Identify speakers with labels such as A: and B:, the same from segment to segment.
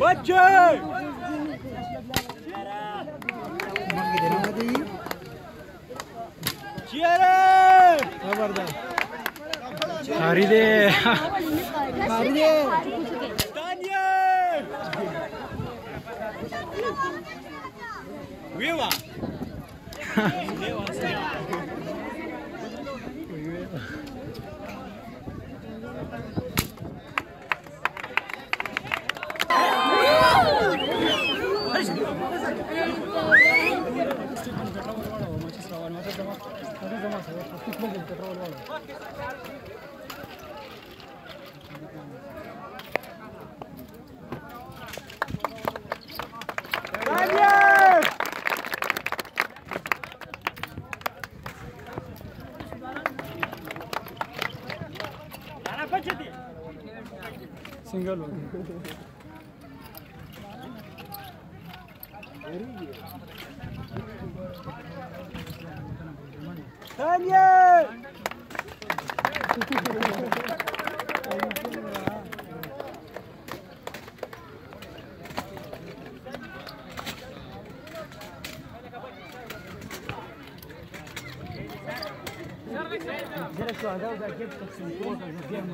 A: Bacı! Aman gidelim hadi iyi. Ciğerim! Haberdar. Haride! Haride! Daniel! 上は上はさ Terima kasih telah menonton! Single हो Daniel!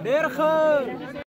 A: ډیر ښه